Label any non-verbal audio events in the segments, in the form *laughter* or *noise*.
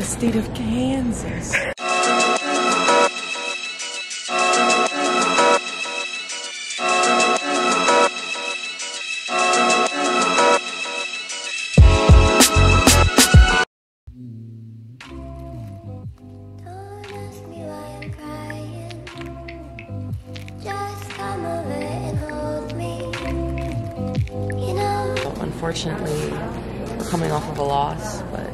the state of Kansas. Unfortunately, we're coming off of a loss, but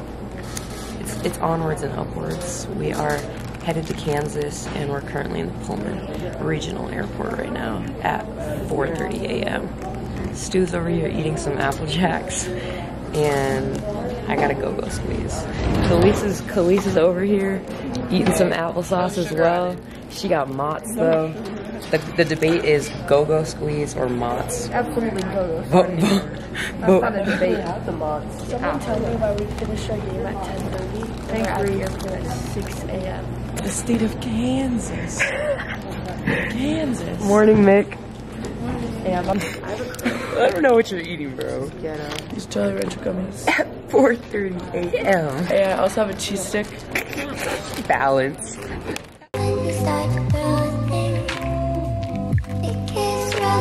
it's, it's onwards and upwards. We are headed to Kansas, and we're currently in the Pullman Regional Airport right now at 4:30 a.m. Stu's over here eating some Apple Jacks, and I got a go-go squeeze. Khalees Khalees is over here eating some applesauce as well. She got Mott's though. The, the debate is go-go squeeze or Mott's. Absolutely go. Vote, vote, vote. Not a debate. the mods. Someone tell me why we finished our game at 10:30. We're at the airport at 6 a.m. The state of Kansas. Kansas. Morning, Mick. And I'm *laughs* I don't know what you're eating, bro. these Jolly Rancher gummies. 4:30 a.m. Hey, I also have a cheese stick. Balance.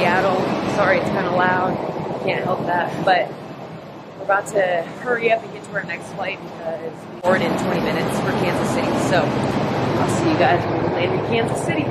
Seattle. Sorry, it's kind of loud. Can't help that, but we're about to hurry up and get to our next flight because we board in 20 minutes for Kansas City. So I'll see you guys when we land in Kansas City.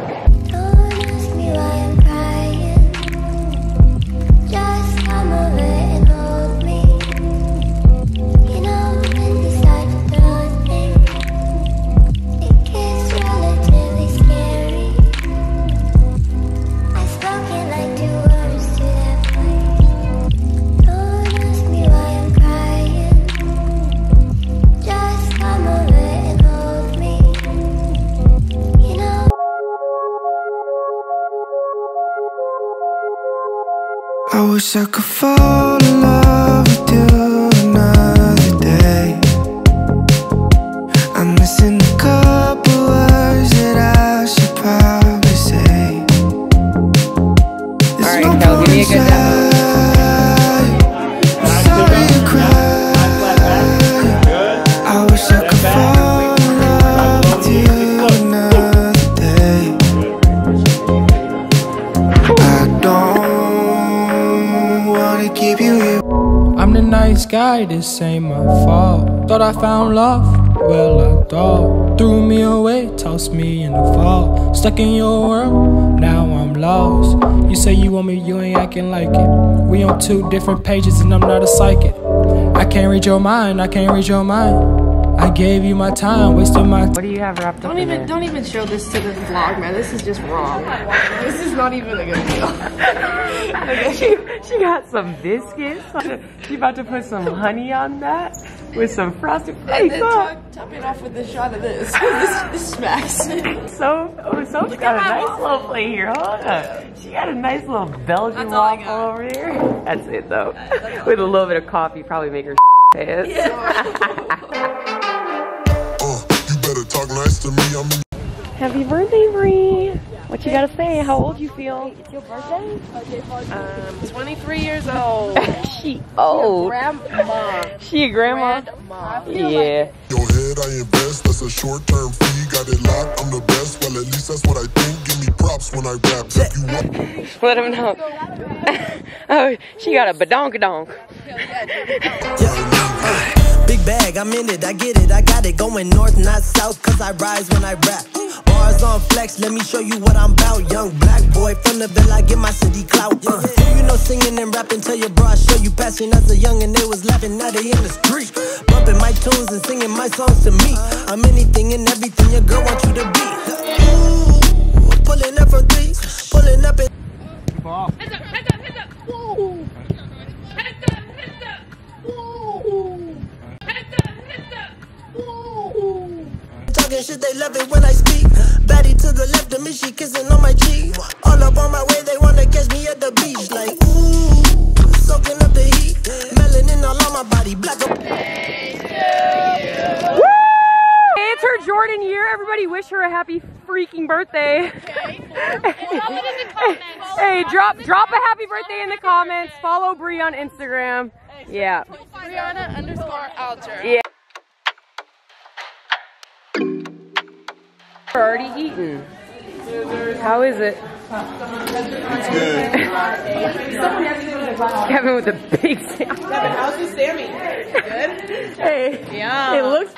Wish I could fall in love with you another day. I'm missing this ain't my fault. Thought I found love, well I thought. Threw me away, tossed me in the fall. Stuck in your world, now I'm lost. You say you want me, you ain't acting like it. We on two different pages and I'm not a psychic. I can't read your mind, I can't read your mind. I gave you my time, wasted my What do you have wrapped up Don't in even there? don't even show this to the vlog, man. This is just wrong. This is not even a good deal. *laughs* she, she got some biscuits. She about to put some honey on that with some frosted And flakes. then top, top it off with a shot of this. *laughs* this, this smacks. So, oh, Soph's got a nice little plate here. Hold up. She got a nice little Belgian That's I waffle got. over here. That's it though. With a little bit of coffee, probably make her *laughs* pants. You better talk nice to me. I'm Happy birthday, Bree. What you gotta say? How old you feel? It's your birthday? Um, 23 years old. *laughs* She old. Grandma. She a grandma? Grandma. Yeah. your head. I invest. That's a short-term fee. Got it locked. I'm the best. Well, at least that's what I think. Give me props when I rap. If you want. *laughs* Let him know. *laughs* oh, she got a badonkadonk. Big bag, I'm in it, I get it, I got it going north, not south, cause I rise when I rap. Bars on flex, let me show you what I'm about. Young black boy from the Ville, I get my city clout. Uh, you know singing and rapping, tell your bro I show you passion as a young and they was laughing, now they in the street. Bumping my tunes and singing my songs to me. I'm anything and everything your girl wants you to be. Ooh, pulling up from three, pulling up in. Talking shit, they love it when I speak. Baddie to the left of me, she kissing on my cheek. All up on my way, they wanna catch me at the beach. Like, ooh, soaking up the heat. Melanin all on my body, black. It's her Jordan year. Everybody wish her a happy freaking birthday. *laughs* hey, drop drop a happy birthday in the comments. Follow Bree on Instagram. Yeah. Brianna underscore Alger. Yeah. We're already eaten. How is it? It's good. *laughs* Kevin with a big *laughs* sandwich. How's the Sammy? Good? Hey, Yeah. it looks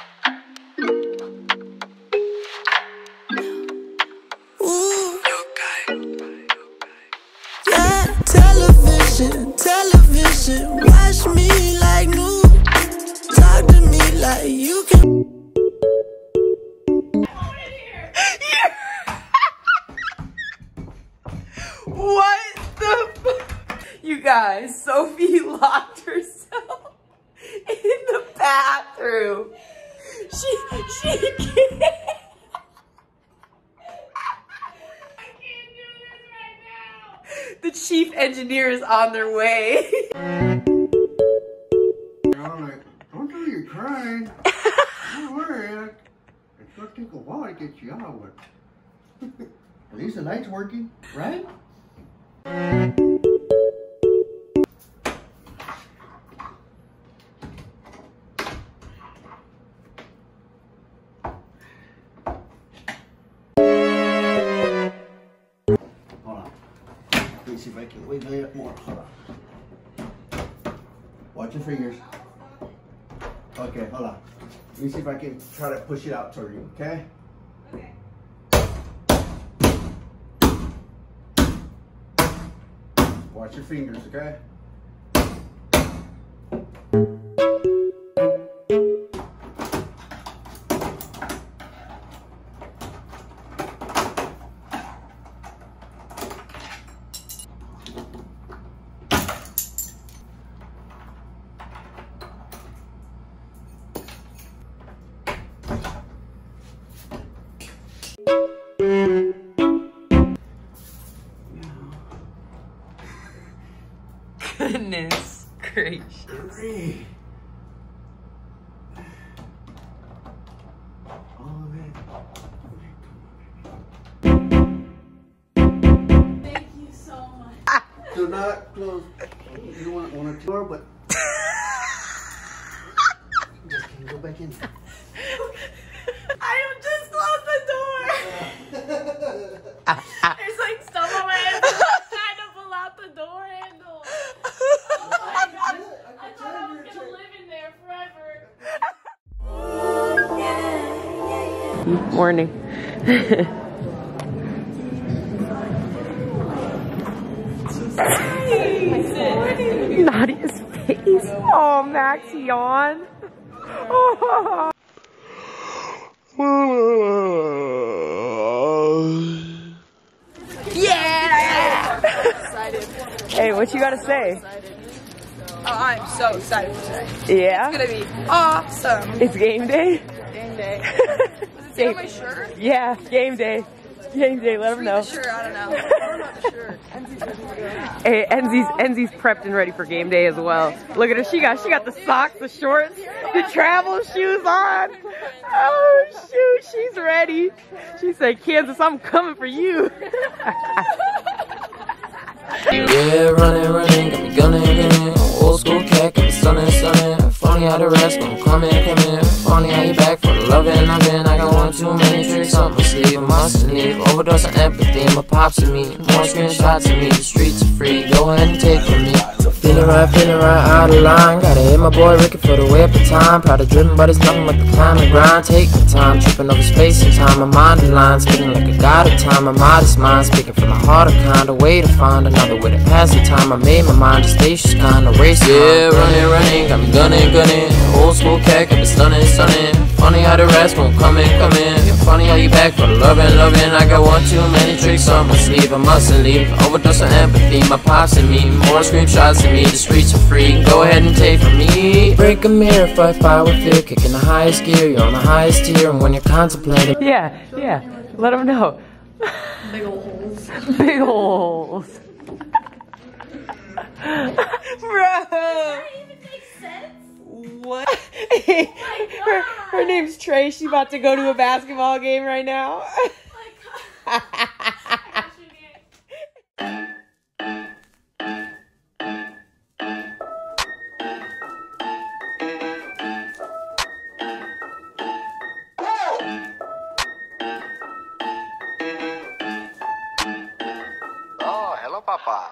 guys, Sophie *laughs* locked herself in the bathroom. She, she *laughs* can't. The chief engineer is on their way. *laughs* I'm like, don't do you're crying. Don't worry. It's gonna take a while to get you out, of but at least the light's working, right? Let me see if I can wiggle it more. Hold on. Watch your fingers. Okay, hold on. Let me see if I can try to push it out toward you, okay? okay? Watch your fingers, okay? Gracious. Three. All of it. Thank you so much. *laughs* Do not close. You don't want, want to door, but *laughs* just can't go back in. Morning. *laughs* Nadia's face. Oh, Max yawn. Oh. *laughs* Yeah! Hey, what you gotta say? Oh, I'm so excited for today. Yeah? It's gonna be awesome. It's game day? *laughs* Game day. Game- On my shirt? Yeah, game day. Game day, let them know. Sure, I don't know. I don't know the shirt. Hey, Enzi's Enzi's prepped and ready for game day as well. Look at her, she got she got the socks, the shorts, the travel shoes on. Oh shoot, she's ready. She said, Kansas, I'm coming for you. *laughs* Yeah, running, running, got me gunning, Overdose on empathy, my pops and me. More screenshots of me. The streets are free. Go ahead and take from me. Feeling right, feeling right out of line. Gotta hit my boy Ricky for the way up the time. Proud of driven, but it's nothing but the climb and grind. Take time, tripping over space and time. My mind the line, spitting like a god of time. My modest mind, speaking from the heart of kind. A way to find another way to pass the time. I made my mind a spacious kind of race. Yeah, running, running, got me gunning, gunning. Old school cat, got me stunning, stunning. Funny how the rest won't come in, come in. Funny how you back for loving, loving. I got one too many tricks on my sleeve. I mustn't leave. Overdose of empathy. My pops and me. More screenshots than me. The streets are free. Go ahead and take from me. Break a mirror, fight fire with fear. Kicking the highest gear. You're on the highest tier. And when you're contemplating. Yeah, yeah. Let them know. Big old holes. *laughs* Big holes. *laughs* Bro. That even makes sense. What? *laughs* her, her name's Trey. She's about to go to a basketball game right now. My Papa.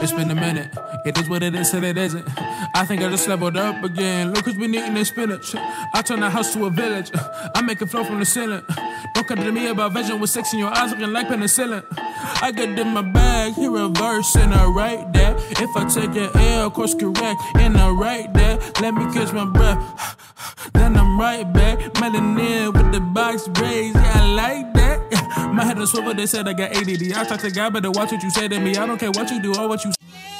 It's been a minute. It is what it is, and it isn't. I think I just leveled up again. Look who's been eating this spinach. I turn the house to a village. I make it flow from the ceiling. Don't come to me about vision with sex in your eyes looking like penicillin. I get in my bag, hear a verse and I write that. If I take an L, course correct, and I write that. Let me catch my breath. Then I'm right back. Melanin with the box braids. Yeah, I like that. My head is swivel, they said I got ADD. I talk to God, better watch what you say to me. I don't care what you do or what you Hated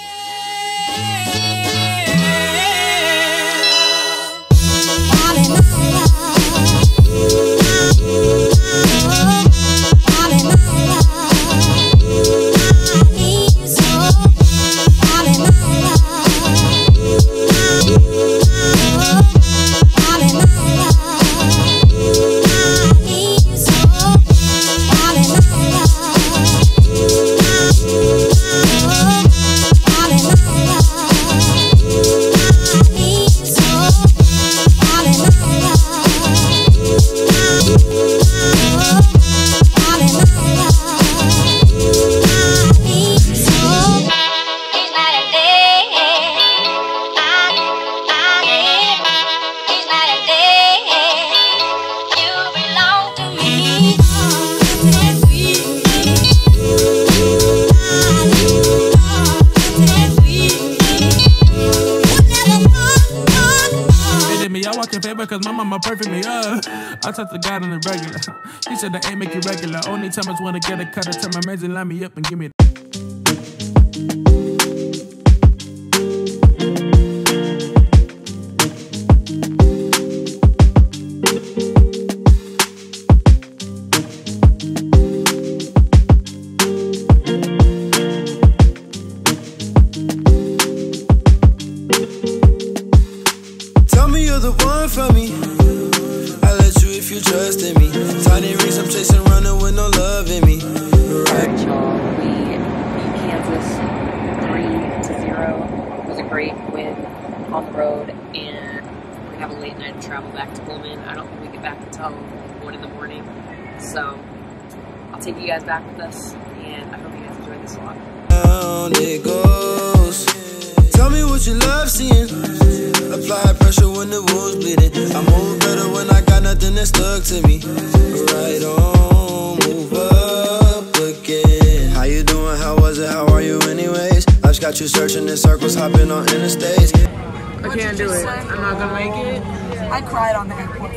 I cause my mama perfect me up. I talk to God on the regular. He said that ain't make you regular. Only time I wanna get a cut, I tell my mans and line me up and give me I'll take you guys back with us, and I hope you guys enjoy this vlog. Down it goes. Tell me what you love seeing. Apply pressure when the wound's bleeding. I move better when I got nothing that stuck to me. Right on, move up again. How you doing? How was it? How are you, anyways? Life's got you searching in circles, hopping on interstates. I can't do it. I'm not gonna make it. I cried on the airport.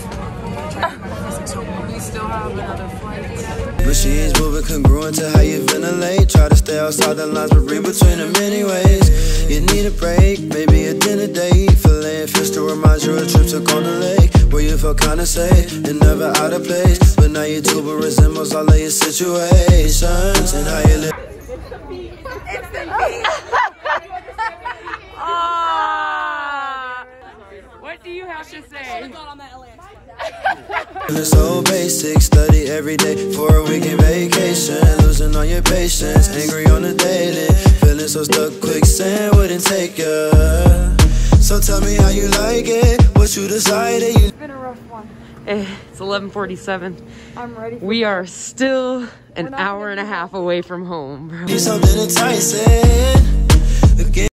Another flight. Machines moving congruent to how you ventilate. Try to stay outside the lines, but read between them anyways. You need a break, maybe a dinner date. Fillet and fish to remind you of a trip took on the lake. Where you felt kinda safe and never out of place. But now you two but resembles all of your situations and how you live. Ah! What do you have to say? Feeling *laughs* so basic, study every day for a weekend vacation. Losing all your patience, angry on the daily. Feeling so stuck, quicksand wouldn't take ya. So tell me how you like it, what you decided. You It's been a rough one. Eh, It's 11:47. I'm ready. We are still an hour and a half away from home, bro. need something enticing. Again.